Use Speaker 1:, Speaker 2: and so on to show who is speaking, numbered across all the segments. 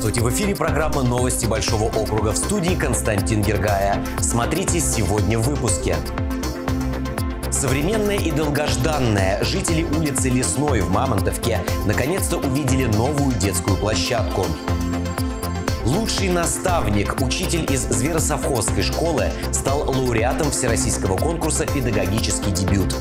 Speaker 1: Здравствуйте! В эфире программа «Новости Большого округа» в студии Константин Гергая. Смотрите сегодня в выпуске. Современная и долгожданная жители улицы Лесной в Мамонтовке наконец-то увидели новую детскую площадку. Лучший наставник, учитель из Зверосовхозской школы, стал лауреатом Всероссийского конкурса «Педагогический дебют».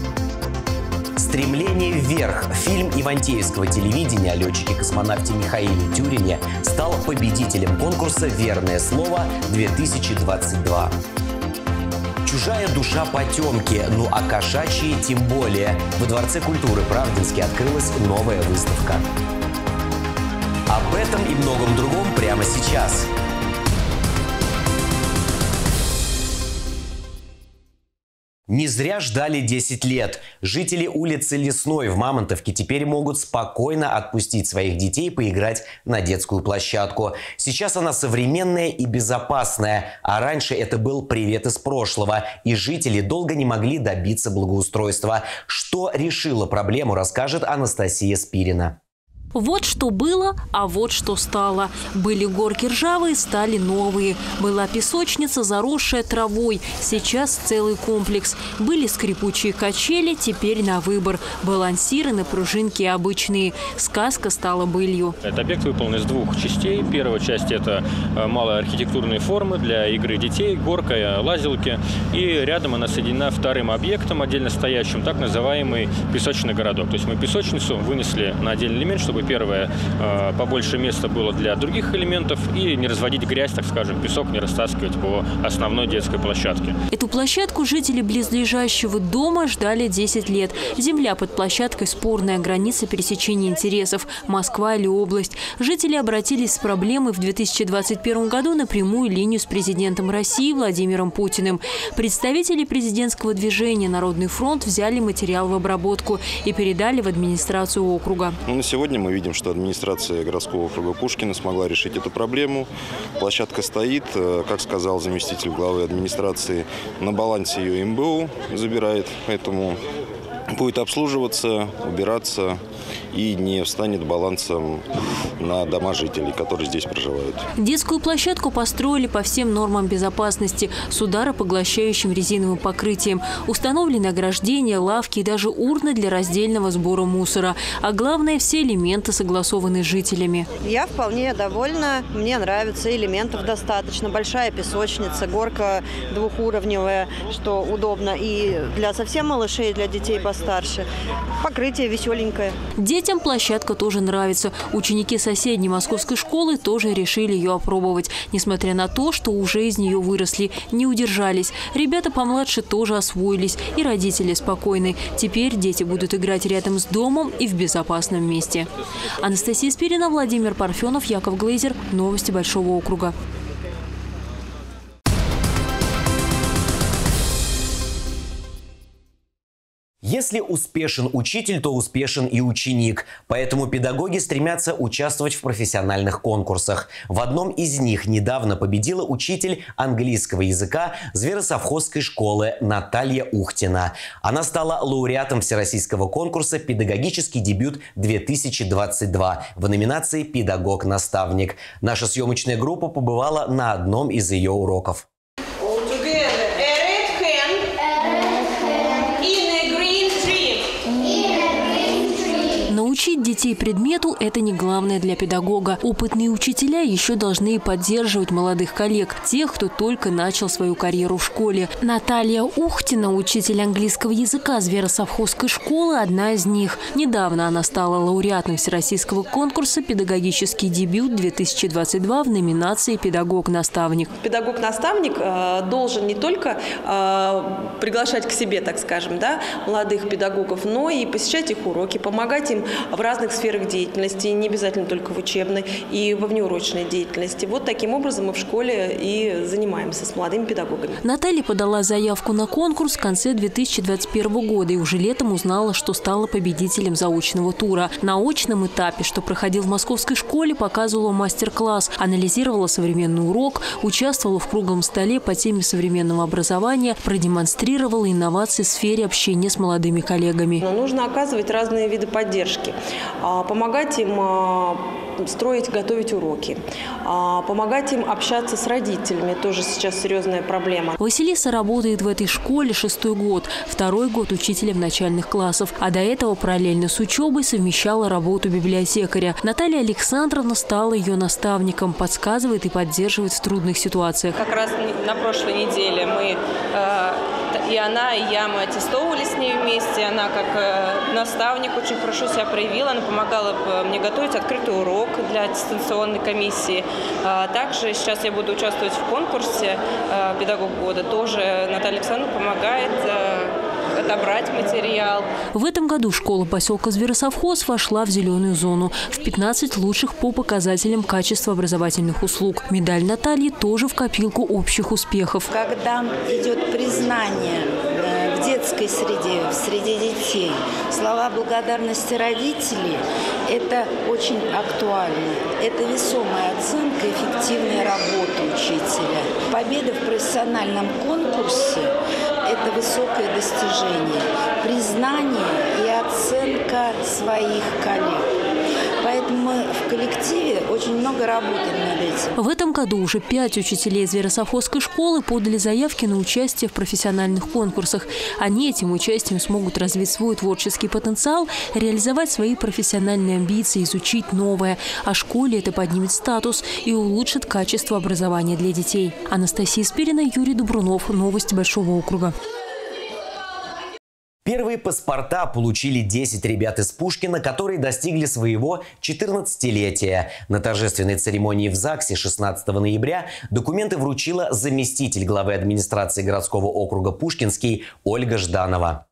Speaker 1: «Стремление вверх» фильм ивантеевского телевидения о летчике-космонавте Михаиле Тюрине стал победителем конкурса «Верное слово-2022». Чужая душа потемки, ну а кошачьи тем более. Во Дворце культуры Правдинске открылась новая выставка. Об этом и многом другом прямо сейчас. Не зря ждали 10 лет. Жители улицы Лесной в Мамонтовке теперь могут спокойно отпустить своих детей поиграть на детскую площадку. Сейчас она современная и безопасная, а раньше это был привет из прошлого, и жители долго не могли добиться благоустройства. Что решило проблему, расскажет Анастасия Спирина.
Speaker 2: Вот что было, а вот что стало. Были горки ржавые, стали новые. Была песочница, заросшая травой. Сейчас целый комплекс. Были скрипучие качели, теперь на выбор. Балансиры на пружинки обычные. Сказка стала былью.
Speaker 3: Этот объект выполнен из двух частей. Первая часть – это э, малые архитектурные формы для игры детей, горка, э, лазилки. И рядом она соединена вторым объектом, отдельно стоящим, так называемый песочный городок. То есть мы песочницу вынесли на отдельный элемент, чтобы чтобы, первое, э, побольше места было для других элементов и не разводить грязь, так скажем, песок не растаскивать по основной детской площадке.
Speaker 2: Эту площадку жители близлежащего дома ждали 10 лет. Земля под площадкой – спорная граница пересечения интересов – Москва или область. Жители обратились с проблемой в 2021 году на прямую линию с президентом России Владимиром Путиным. Представители президентского движения «Народный фронт» взяли материал в обработку и передали в администрацию округа.
Speaker 4: Ну, на сегодня мы мы видим, что администрация городского округа Пушкина смогла решить эту проблему. Площадка стоит, э, как сказал заместитель главы администрации, на балансе ее МБУ забирает, поэтому будет обслуживаться, убираться и не встанет балансом на дома жителей, которые здесь проживают.
Speaker 2: Детскую площадку построили по всем нормам безопасности с ударопоглощающим резиновым покрытием. Установлены ограждения, лавки и даже урны для раздельного сбора мусора. А главное, все элементы согласованы с жителями.
Speaker 5: Я вполне довольна. Мне нравится. Элементов достаточно. Большая песочница, горка двухуровневая, что удобно и для совсем малышей, и для детей постарше. Покрытие веселенькое.
Speaker 2: Детям площадка тоже нравится. Ученики соседней московской школы тоже решили ее опробовать. Несмотря на то, что уже из нее выросли, не удержались. Ребята помладше тоже освоились. И родители спокойны. Теперь дети будут играть рядом с домом и в безопасном месте. Анастасия Спирина, Владимир Парфенов, Яков Глейзер. Новости Большого округа.
Speaker 1: Если успешен учитель, то успешен и ученик. Поэтому педагоги стремятся участвовать в профессиональных конкурсах. В одном из них недавно победила учитель английского языка Зверосовхозской школы Наталья Ухтина. Она стала лауреатом Всероссийского конкурса «Педагогический дебют-2022» в номинации «Педагог-наставник». Наша съемочная группа побывала на одном из ее уроков.
Speaker 2: Научить детей предмету – это не главное для педагога. Опытные учителя еще должны поддерживать молодых коллег, тех, кто только начал свою карьеру в школе. Наталья Ухтина, учитель английского языка Зверосовхозской школы, одна из них. Недавно она стала лауреатом Всероссийского конкурса «Педагогический дебют-2022» в номинации «Педагог-наставник».
Speaker 6: Педагог-наставник э, должен не только э, приглашать к себе, так скажем, да, молодых педагогов, но и посещать их уроки, помогать им в разных сферах деятельности, не обязательно только в учебной и во внеурочной деятельности. Вот таким образом мы в школе и занимаемся с молодыми педагогами.
Speaker 2: Наталья подала заявку на конкурс в конце 2021 года и уже летом узнала, что стала победителем заочного тура. На очном этапе, что проходил в московской школе, показывала мастер-класс, анализировала современный урок, участвовала в круглом столе по теме современного образования, продемонстрировала инновации в сфере общения с молодыми коллегами.
Speaker 6: Но нужно оказывать разные виды поддержки. А, помогать им строить, готовить уроки, помогать им общаться с родителями, тоже сейчас серьезная проблема.
Speaker 2: Василиса работает в этой школе шестой год, второй год учителем начальных классов, а до этого параллельно с учебой совмещала работу библиотекаря. Наталья Александровна стала ее наставником, подсказывает и поддерживает в трудных ситуациях.
Speaker 6: Как раз на прошлой неделе мы э, и она, и я, мы аттестовывали с ней вместе. Она как э, наставник очень хорошо себя проявила. Она помогала э, мне готовить открытый урок для дистанционной комиссии. А также сейчас я буду участвовать в конкурсе «Педагог года». Тоже Наталья Александровна помогает отобрать материал.
Speaker 2: В этом году школа поселка Зверосовхоз вошла в зеленую зону. В 15 лучших по показателям качества образовательных услуг. Медаль Натальи тоже в копилку общих успехов.
Speaker 7: Когда идет признание э, в детской среде, в среде детей, слова благодарности родителей – это очень актуально. Это весомая оценка эффективной работы учителя. Победа в профессиональном конкурсе это высокое достижение, признание и оценка своих коллег. Поэтому мы в коллективе очень много работаем над этим.
Speaker 2: В этом году уже пять учителей Зверосовхозской школы подали заявки на участие в профессиональных конкурсах. Они этим участием смогут развить свой творческий потенциал, реализовать свои профессиональные амбиции, изучить новое. А школе это поднимет статус и улучшит качество образования для детей. Анастасия Спирина, Юрий Дубрунов. Новости Большого округа.
Speaker 1: Первые паспорта получили 10 ребят из Пушкина, которые достигли своего 14-летия. На торжественной церемонии в ЗАГСе 16 ноября документы вручила заместитель главы администрации городского округа Пушкинский Ольга Жданова.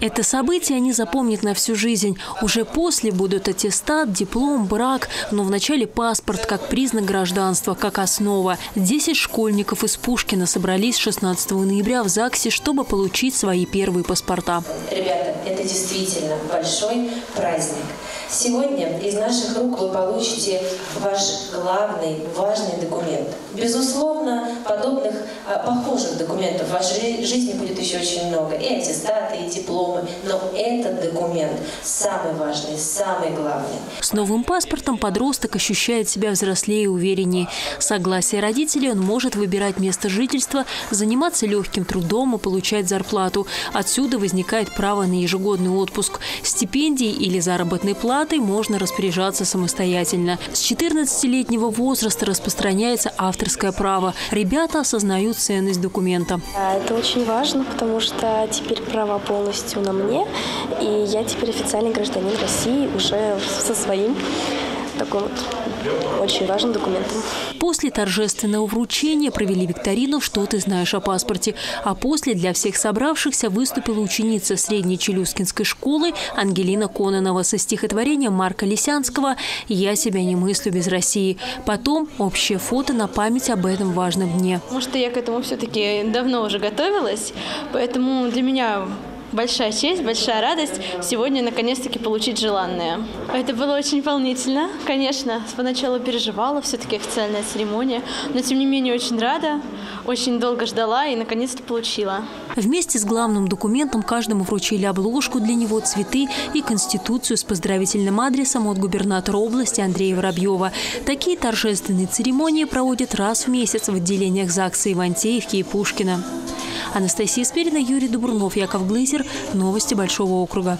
Speaker 2: Это событие они запомнят на всю жизнь. Уже после будут аттестат, диплом, брак, но вначале паспорт как признак гражданства, как основа. Десять школьников из Пушкина собрались 16 ноября в ЗАГСе, чтобы получить свои первые паспорта.
Speaker 8: Ребята, это действительно большой праздник. Сегодня из наших рук вы получите ваш главный, важный документ. Безусловно, подобных, а, похожих документов в вашей жизни будет еще очень много. И аттестаты, и дипломы. Но этот документ самый важный, самый главный.
Speaker 2: С новым паспортом подросток ощущает себя взрослее и увереннее. Согласие родителей он может выбирать место жительства, заниматься легким трудом и получать зарплату. Отсюда возникает право на ежегодный отпуск, стипендии или заработной платы платой можно распоряжаться самостоятельно. С 14-летнего возраста распространяется авторское право. Ребята осознают ценность документа.
Speaker 9: Это очень важно, потому что теперь права полностью на мне, и я теперь официальный гражданин России уже со своим такой вот очень важным документом.
Speaker 2: После торжественного вручения провели викторину «Что ты знаешь о паспорте?», а после для всех собравшихся выступила ученица средней Челюскинской школы Ангелина Кононова со стихотворением Марка Лисянского «Я себя не мыслю без России». Потом общее фото на память об этом важном дне.
Speaker 10: Может, я к этому все-таки давно уже готовилась, поэтому для меня большая честь, большая радость сегодня наконец-таки получить желанное. Это было очень волнительно, конечно. Поначалу переживала, все-таки официальная церемония, но тем не менее очень рада, очень долго ждала и наконец-то получила.
Speaker 2: Вместе с главным документом каждому вручили обложку для него, цветы и конституцию с поздравительным адресом от губернатора области Андрея Воробьева. Такие торжественные церемонии проводят раз в месяц в отделениях ЗАГСа Ивантеевки и Пушкина. Анастасия Спирина, Юрий Дубрунов, Яков Глызер. Новости Большого округа.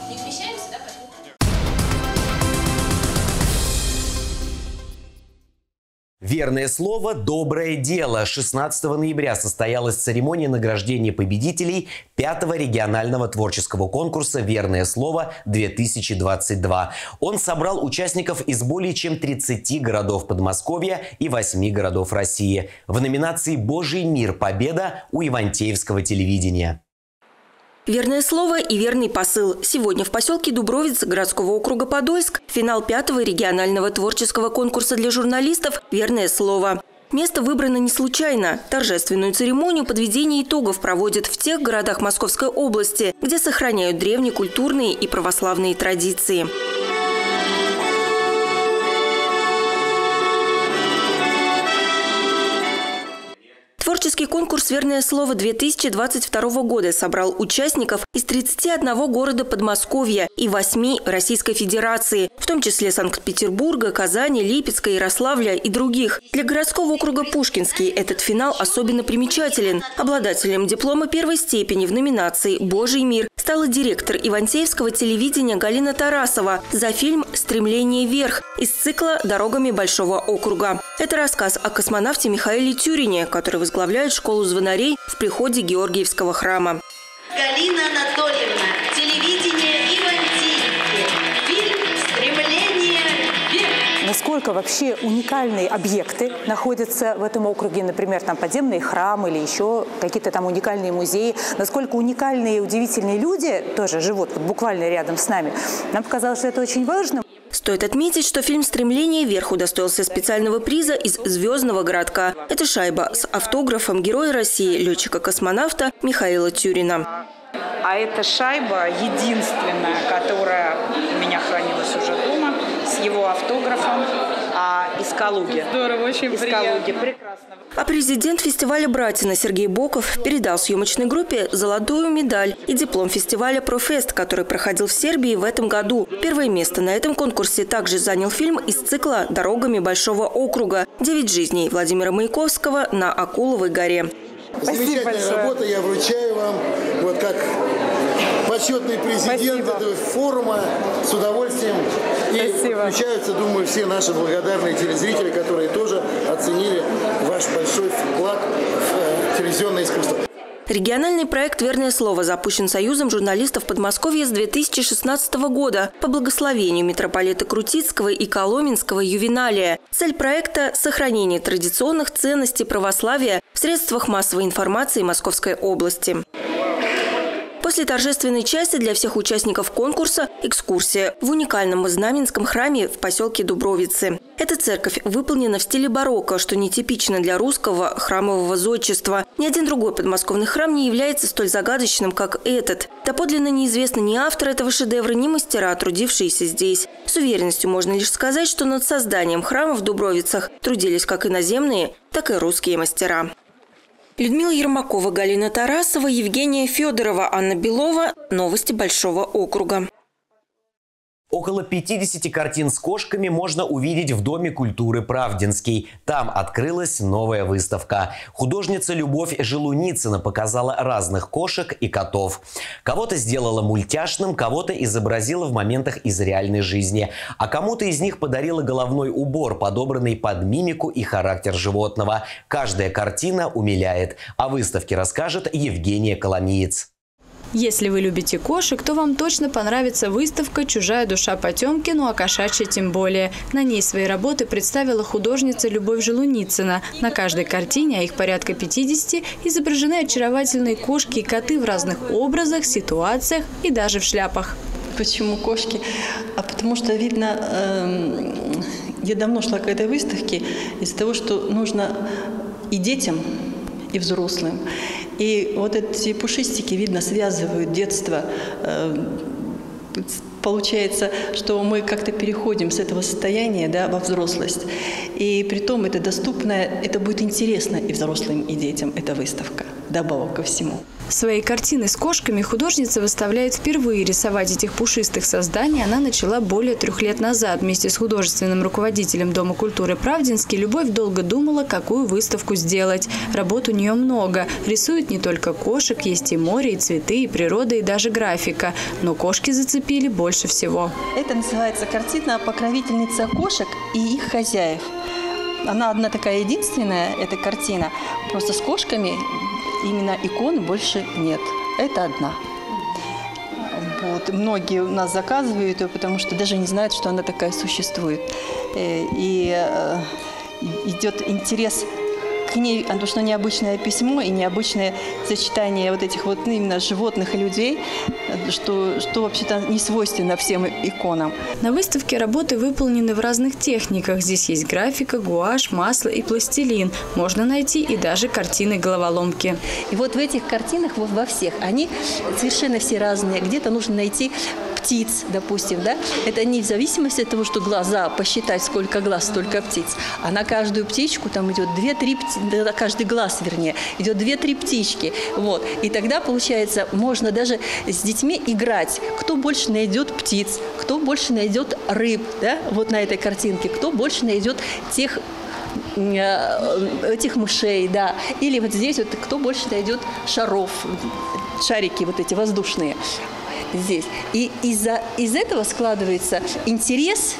Speaker 1: Верное слово – доброе дело. 16 ноября состоялась церемония награждения победителей пятого регионального творческого конкурса «Верное слово-2022». Он собрал участников из более чем 30 городов Подмосковья и 8 городов России. В номинации «Божий мир. Победа» у Ивантеевского телевидения.
Speaker 11: Верное слово и верный посыл. Сегодня в поселке Дубровиц городского округа Подольск финал пятого регионального творческого конкурса для журналистов «Верное слово». Место выбрано не случайно. Торжественную церемонию подведения итогов проводят в тех городах Московской области, где сохраняют древние культурные и православные традиции. Творческий конкурс «Верное слово» 2022 года собрал участников из 31 города Подмосковья и 8 Российской Федерации, в том числе Санкт-Петербурга, Казани, Липецка, Ярославля и других. Для городского округа Пушкинский этот финал особенно примечателен. Обладателем диплома первой степени в номинации «Божий мир» стала директор Ивантеевского телевидения Галина Тарасова за фильм «Стремление вверх» из цикла «Дорогами Большого округа». Это рассказ о космонавте Михаиле Тюрине, который возглавляет школу звонарей в приходе Георгиевского храма.
Speaker 12: Галина Анатольевна, телевидение Ивантеевки, фильм «Стремление вверх».
Speaker 13: Насколько вообще уникальные объекты находятся в этом округе, например, там подземный храм или еще какие-то там уникальные музеи, насколько уникальные и удивительные люди тоже живут вот буквально рядом с нами. Нам показалось, что это очень важно.
Speaker 11: Стоит отметить, что фильм «Стремление вверх» удостоился специального приза из «Звездного городка». Это шайба с автографом Героя России, летчика-космонавта Михаила Тюрина.
Speaker 13: А эта шайба единственная, которая у меня хранилась уже дома, с его автографом а, из Калуги.
Speaker 10: Здорово, очень
Speaker 13: из
Speaker 10: приятно.
Speaker 13: Калуги. Прекрасно.
Speaker 11: А президент фестиваля «Братина» Сергей Боков передал съемочной группе золотую медаль и диплом фестиваля «Профест», который проходил в Сербии в этом году. Первое место на этом конкурсе также занял фильм из цикла «Дорогами Большого округа. Девять жизней» Владимира Маяковского на Акуловой горе.
Speaker 14: Замечательная работа, я вручаю вам, вот как почетный президент
Speaker 13: Спасибо.
Speaker 14: этого форума, с удовольствием. И
Speaker 13: Спасибо.
Speaker 14: включаются, думаю, все наши благодарные телезрители, которые тоже оценили ваш большой вклад в э, телевизионное искусство.
Speaker 11: Региональный проект «Верное слово» запущен Союзом журналистов Подмосковья с 2016 года по благословению митрополита Крутицкого и Коломенского ювеналия. Цель проекта – сохранение традиционных ценностей православия в средствах массовой информации Московской области. После торжественной части для всех участников конкурса – экскурсия в уникальном Знаменском храме в поселке Дубровицы. Эта церковь выполнена в стиле барокко, что нетипично для русского храмового зодчества. Ни один другой подмосковный храм не является столь загадочным, как этот. Доподлинно неизвестно ни автор этого шедевра, ни мастера, трудившиеся здесь. С уверенностью можно лишь сказать, что над созданием храма в Дубровицах трудились как иноземные, так и русские мастера. Людмила Ермакова, Галина Тарасова, Евгения Федорова, Анна Белова. Новости Большого округа.
Speaker 1: Около 50 картин с кошками можно увидеть в Доме культуры «Правдинский». Там открылась новая выставка. Художница Любовь Желуницына показала разных кошек и котов. Кого-то сделала мультяшным, кого-то изобразила в моментах из реальной жизни. А кому-то из них подарила головной убор, подобранный под мимику и характер животного. Каждая картина умиляет. О выставке расскажет Евгения Коломиец.
Speaker 15: Если вы любите кошек, то вам точно понравится выставка «Чужая душа Потемкину», а кошачья тем более. На ней свои работы представила художница Любовь Желуницына. На каждой картине, а их порядка 50, изображены очаровательные кошки и коты в разных образах, ситуациях и даже в шляпах.
Speaker 16: Почему кошки? А потому что, видно, эм, я давно шла к этой выставке из-за того, что нужно и детям, и взрослым. И вот эти пушистики, видно, связывают детство. э, Получается, что мы как-то переходим с этого состояния да, во взрослость. И при том это доступно, это будет интересно и взрослым, и детям, эта выставка, добавок ко всему.
Speaker 15: Свои картины с кошками художница выставляет впервые. Рисовать этих пушистых созданий она начала более трех лет назад. Вместе с художественным руководителем Дома культуры «Правдинский» Любовь долго думала, какую выставку сделать. Работ у нее много. Рисует не только кошек, есть и море, и цветы, и природа, и даже графика. Но кошки зацепили больше всего.
Speaker 16: Это называется картина «Покровительница кошек и их хозяев». Она одна такая единственная, эта картина. Просто с кошками именно икон больше нет. Это одна. Вот. Многие у нас заказывают ее, потому что даже не знают, что она такая существует. Э, И э, идет интерес к ней, потому что необычное письмо и необычное сочетание вот этих вот ну, именно животных и людей, что, что вообще-то не свойственно всем иконам.
Speaker 15: На выставке работы выполнены в разных техниках. Здесь есть графика, гуашь, масло и пластилин. Можно найти и даже картины-головоломки.
Speaker 16: И вот в этих картинах, вот во всех, они совершенно все разные. Где-то нужно найти птиц, допустим, да, это не в зависимости от того, что глаза посчитать, сколько глаз, столько птиц, а на каждую птичку там идет 2-3, каждый глаз, вернее, идет 2-3 птички, вот, и тогда, получается, можно даже с детьми играть, кто больше найдет птиц, кто больше найдет рыб, да, вот на этой картинке, кто больше найдет тех э, этих мышей, да, или вот здесь вот кто больше найдет шаров, шарики вот эти воздушные здесь. И из-за из этого складывается интерес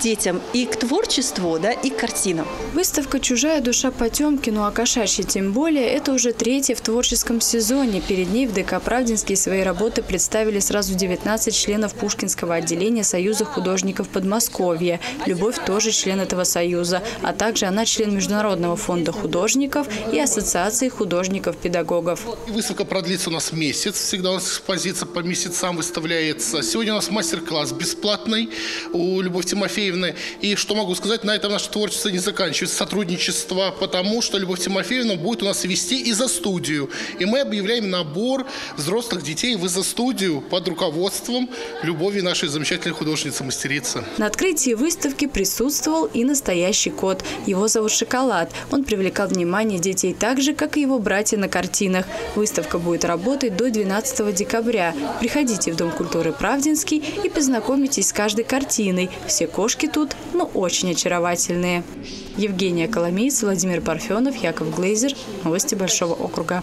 Speaker 16: детям и к творчеству, да, и к картинам.
Speaker 15: Выставка «Чужая душа Потемкину», а кошачьи тем более, это уже третья в творческом сезоне. Перед ней в ДК «Правдинский» свои работы представили сразу 19 членов Пушкинского отделения Союза художников Подмосковья. Любовь тоже член этого союза, а также она член Международного фонда художников и Ассоциации художников-педагогов.
Speaker 17: Выставка продлится у нас месяц, всегда у нас экспозиция по месяцам выставляется. Сегодня у нас мастер-класс бесплатный у Любовь Тимофеевны Тимофеевны. И что могу сказать, на этом наше творчество не заканчивается. Сотрудничество, потому что Любовь Тимофеевна будет у нас вести и за студию. И мы объявляем набор взрослых детей в студию под руководством Любови, нашей замечательной художницы-мастерицы.
Speaker 15: На открытии выставки присутствовал и настоящий кот. Его зовут Шоколад. Он привлекал внимание детей так же, как и его братья на картинах. Выставка будет работать до 12 декабря. Приходите в Дом культуры Правдинский и познакомитесь с каждой картиной. Все кошки Кошки тут, ну, очень очаровательные. Евгения Коломейц, Владимир Парфенов, Яков Глейзер. Новости Большого округа.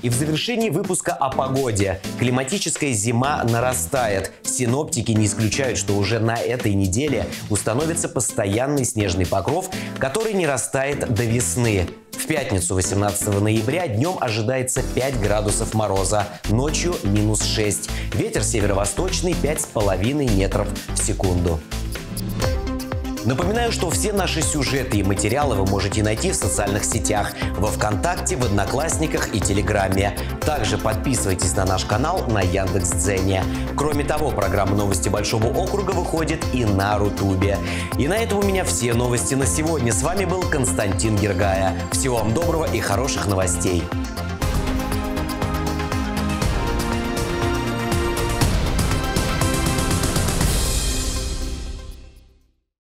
Speaker 1: И в завершении выпуска о погоде. Климатическая зима нарастает. Синоптики не исключают, что уже на этой неделе установится постоянный снежный покров, который не растает до весны. В пятницу 18 ноября днем ожидается 5 градусов мороза, ночью минус 6. Ветер северо-восточный 5,5 метров в секунду. Напоминаю, что все наши сюжеты и материалы вы можете найти в социальных сетях, во Вконтакте, в Одноклассниках и Телеграме. Также подписывайтесь на наш канал на Яндекс.Дзене. Кроме того, программа «Новости Большого округа» выходит и на Рутубе. И на этом у меня все новости на сегодня. С вами был Константин Гергая. Всего вам доброго и хороших новостей.